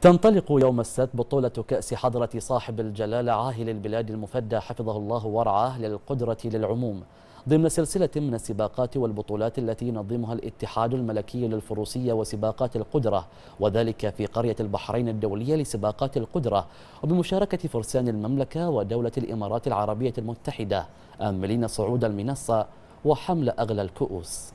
تنطلق يوم السبت بطولة كأس حضرة صاحب الجلالة عاهل البلاد المفدى حفظه الله ورعاه للقدرة للعموم. ضمن سلسلة من السباقات والبطولات التي ينظمها الاتحاد الملكي للفروسية وسباقات القدرة وذلك في قرية البحرين الدولية لسباقات القدرة وبمشاركة فرسان المملكة ودولة الإمارات العربية المتحدة آملين صعود المنصة وحمل أغلى الكؤوس.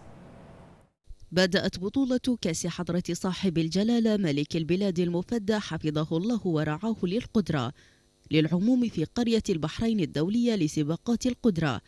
بدأت بطولة كأس حضرة صاحب الجلالة ملك البلاد المفدى حفظه الله ورعاه للقدرة للعموم في قرية البحرين الدولية لسباقات القدرة.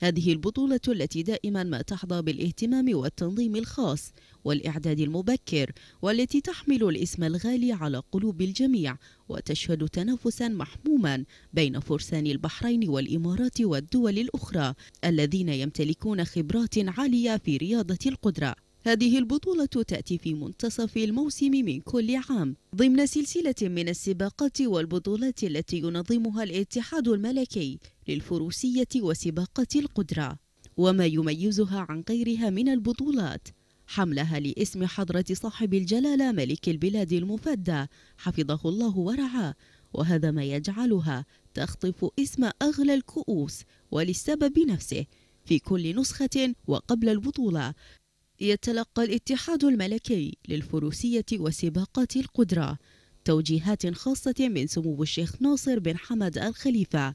هذه البطولة التي دائما ما تحظى بالاهتمام والتنظيم الخاص والإعداد المبكر والتي تحمل الاسم الغالي على قلوب الجميع وتشهد تنافسا محموما بين فرسان البحرين والإمارات والدول الأخرى الذين يمتلكون خبرات عالية في رياضة القدرة. هذه البطولة تأتي في منتصف الموسم من كل عام. ضمن سلسلة من السباقات والبطولات التي ينظمها الاتحاد الملكي للفروسية وسباقات القدرة. وما يميزها عن غيرها من البطولات حملها لاسم حضرة صاحب الجلالة ملك البلاد المفدى حفظه الله ورعاه. وهذا ما يجعلها تخطف اسم أغلى الكؤوس وللسبب نفسه في كل نسخة وقبل البطولة. يتلقى الاتحاد الملكي للفروسية وسباقات القدرة توجيهات خاصة من سمو الشيخ ناصر بن حمد الخليفة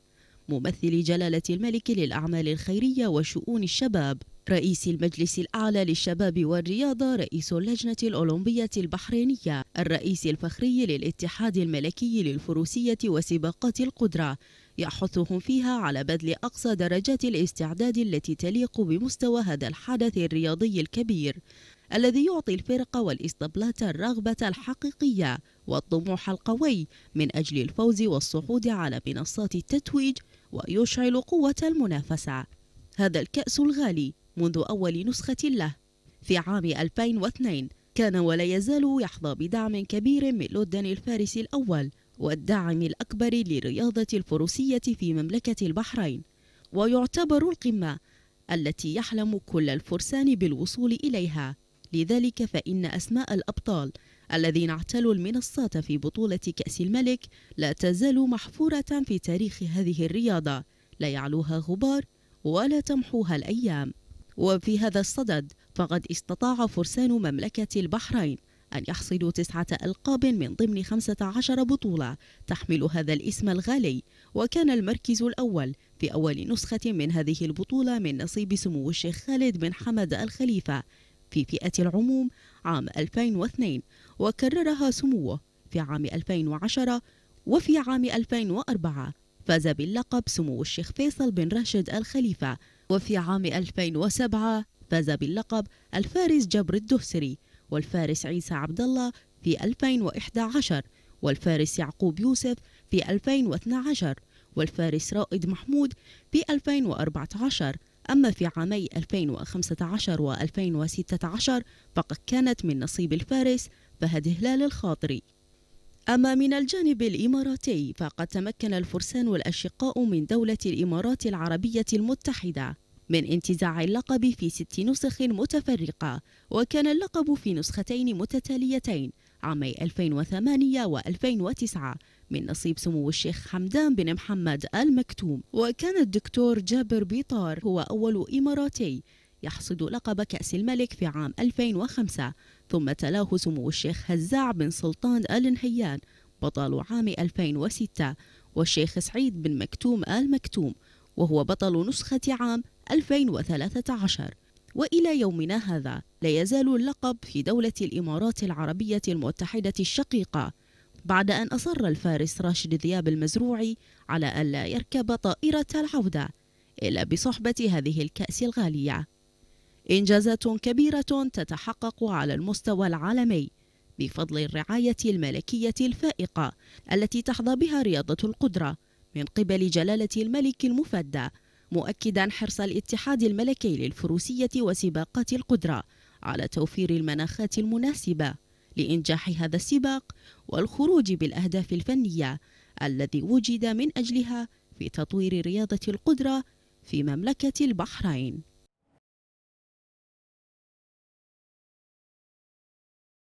ممثل جلالة الملك للأعمال الخيرية وشؤون الشباب. رئيس المجلس الأعلى للشباب والرياضة رئيس اللجنة الأولمبية البحرينية الرئيس الفخري للاتحاد الملكي للفروسية وسباقات القدرة. يحثهم فيها على بذل أقصى درجات الاستعداد التي تليق بمستوى هذا الحدث الرياضي الكبير الذي يعطي الفرق والإسطبلات الرغبة الحقيقية والطموح القوي من أجل الفوز والصعود على منصات التتويج ويشعل قوة المنافسة. هذا الكأس الغالي. منذ أول نسخة له. في عام 2002 كان ولا يزال يحظى بدعم كبير من لودن الفارس الأول والداعم الأكبر لرياضة الفروسية في مملكة البحرين. ويعتبر القمة التي يحلم كل الفرسان بالوصول إليها. لذلك فإن أسماء الأبطال الذين اعتلوا المنصات في بطولة كأس الملك لا تزال محفورة في تاريخ هذه الرياضة. لا يعلوها غبار ولا تمحوها الأيام. وفي هذا الصدد فقد استطاع فرسان مملكة البحرين أن يحصدوا تسعة ألقاب من ضمن خمسة عشر بطولة تحمل هذا الاسم الغالي وكان المركز الأول في أول نسخة من هذه البطولة من نصيب سمو الشيخ خالد بن حمد الخليفة في فئة العموم عام 2002 وكررها سموه في عام 2010 وفي عام 2004 فاز باللقب سمو الشيخ فيصل بن راشد الخليفة وفي عام 2007 فاز باللقب الفارس جبر الدهسري والفارس عيسى عبد الله في 2011 والفارس يعقوب يوسف في 2012 والفارس رائد محمود في 2014 أما في عامي 2015 و2016 فقد كانت من نصيب الفارس فهد هلال الخاطري أما من الجانب الإماراتي فقد تمكن الفرسان الأشقاء من دولة الإمارات العربية المتحدة من انتزاع اللقب في ست نسخ متفرقة وكان اللقب في نسختين متتاليتين عامي 2008 و2009 من نصيب سمو الشيخ حمدان بن محمد المكتوم. وكان الدكتور جابر بيطار هو أول إماراتي يحصد لقب كأس الملك في عام 2005 ثم تلاه سمو الشيخ هزاع بن سلطان آل نهيان بطل عام 2006 والشيخ سعيد بن مكتوم آل مكتوم وهو بطل نسخة عام 2013 وإلى يومنا هذا لا يزال اللقب في دولة الإمارات العربية المتحدة الشقيقة بعد أن أصر الفارس راشد ذياب المزروعي على ألا يركب طائرة العودة إلا بصحبة هذه الكأس الغالية. إنجازات كبيرة تتحقق على المستوى العالمي بفضل الرعاية الملكية الفائقة التي تحظى بها رياضة القدرة من قبل جلالة الملك المفدى مؤكدا حرص الاتحاد الملكي للفروسية وسباقات القدرة على توفير المناخات المناسبة لإنجاح هذا السباق والخروج بالأهداف الفنية الذي وجد من أجلها في تطوير رياضة القدرة في مملكة البحرين.